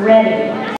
ready.